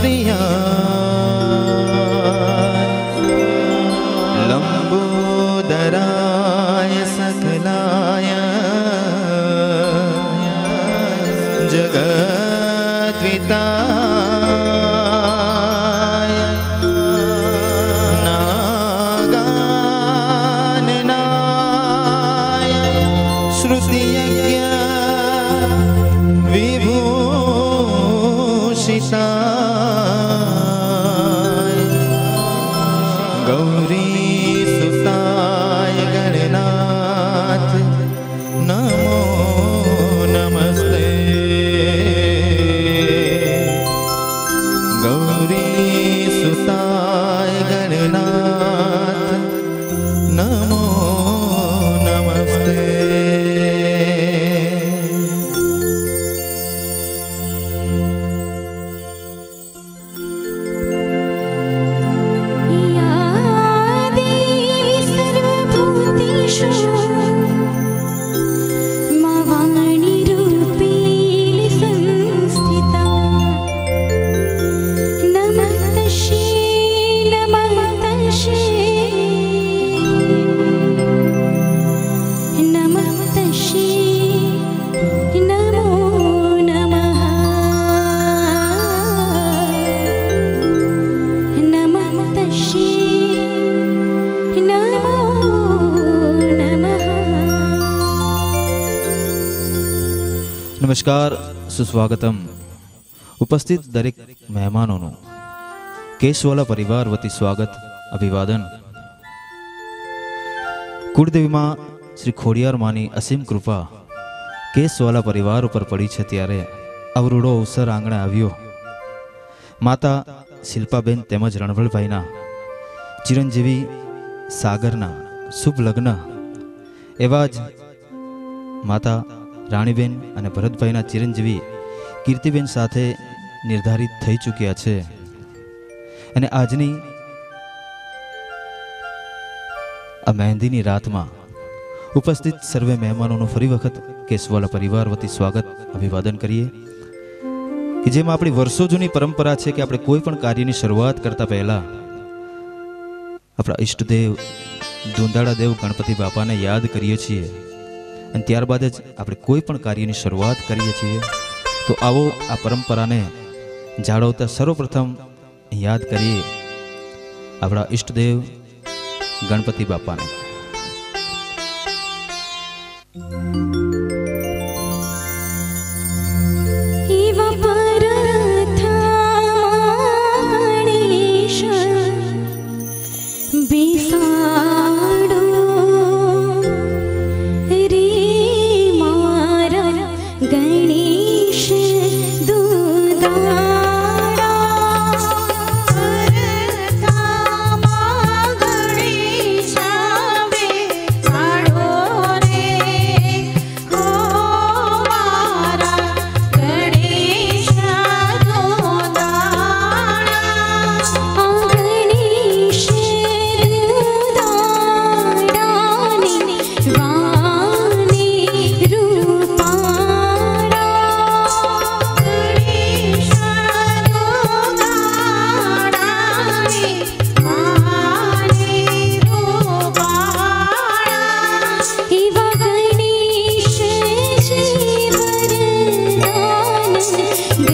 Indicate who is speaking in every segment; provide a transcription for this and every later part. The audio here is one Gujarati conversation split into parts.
Speaker 1: પ્રિયા લંબોદરાય સકલાય જગત્વિતાય નાગાનનાય શ્રુતિયજ્ઞ
Speaker 2: વિભૂષિતા સુસ્વાગતમ ઉપસ્થિત દરેક મહેમાનોનું કેશવાલા પરિવાર વતી સ્વાગત, અભિવાદન. કુળદેવીમાં શ્રી ખોડિયાર અસીમ કૃપા કેશવાલા પરિવાર ઉપર પડી છે ત્યારે અવરૂડો અવસર આંગણે આવ્યો. માતા શિલ્પાબેન તેમજ રણવલભાઈના ચિરંજીવી સાગરના શુભ લગ્ન એવા જ માતા રાણીબેન અને ભરતભાઈના ચિરંજીવી કીર્તિબેન સાથે નિર્ધારિત થઈ ચૂક્યા છે. અને આજની આ મહેંદીની રાતમાં ઉપસ્થિત સર્વે મહેમાનોનું ફરી વખત કેશવાલા પરિવાર વતી સ્વાગત, અભિવાદન કરીએ. કે જેમાં આપણી વર્ષો જૂની પરંપરા છે કે આપણે કોઈ પણ કાર્યની શરૂઆત કરતા પહેલા આપણા ઈષ્ટદેવ દુંદાળા દેવ ગણપતિ બાપાને યાદ કરીએ છીએ. અને ત્યારબાદ જ આપણે કોઈ પણ કાર્યની શરૂઆત કરીએ છીએ, તો આવો આ પરંપરાને જાળવતા સર્વપ્રથમ યાદ કરીએ આપણા ઈષ્ટદેવ ગણપતિ બાપાને.
Speaker 3: me.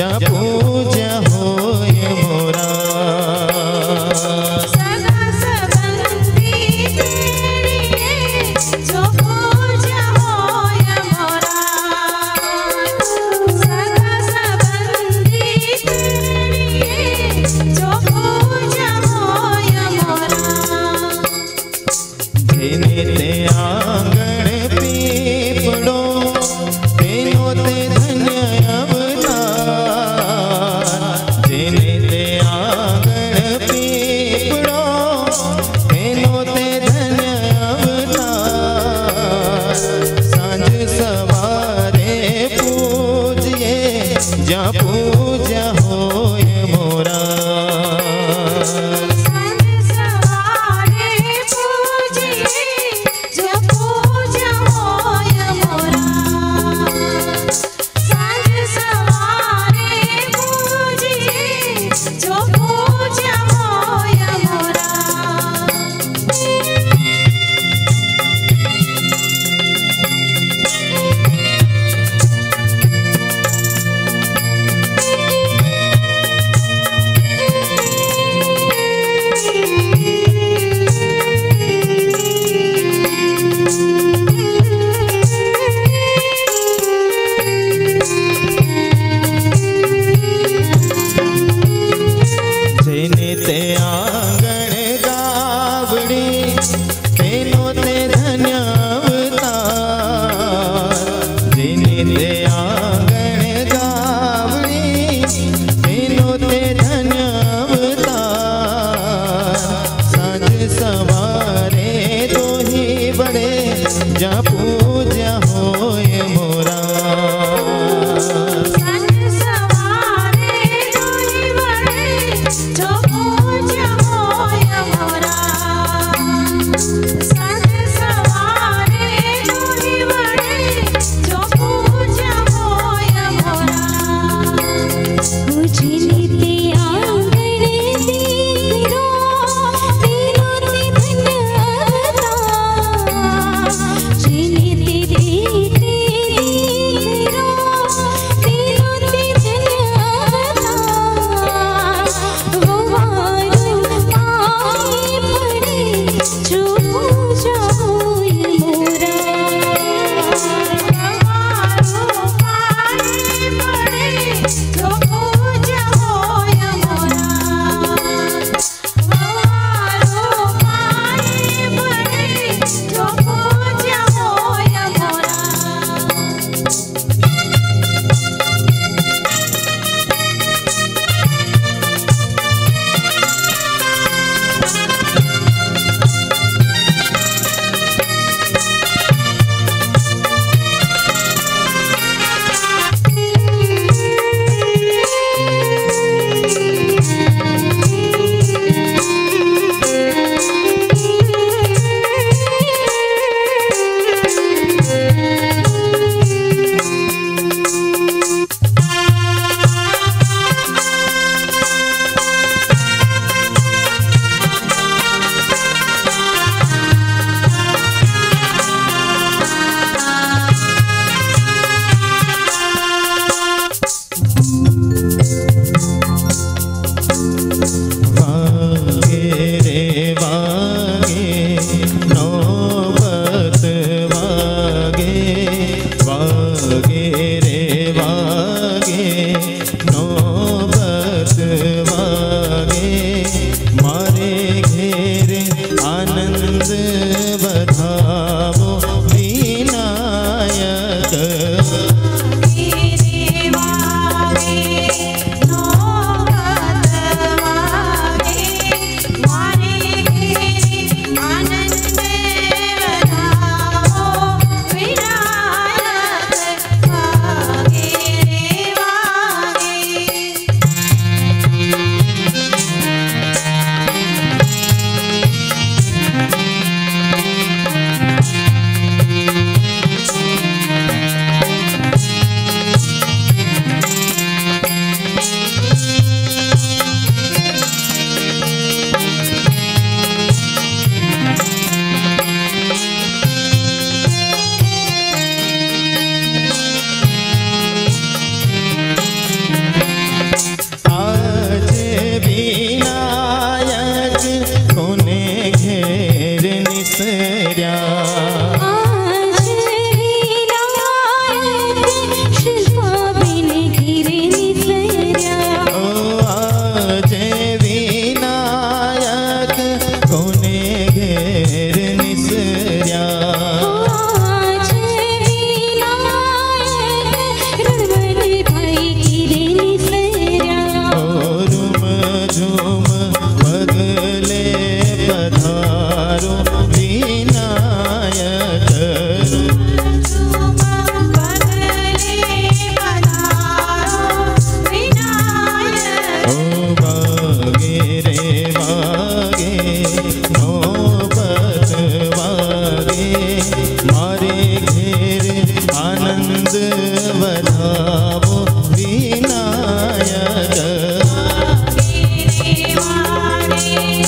Speaker 3: જ્યાં પૂજા હોય મોરા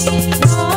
Speaker 3: No.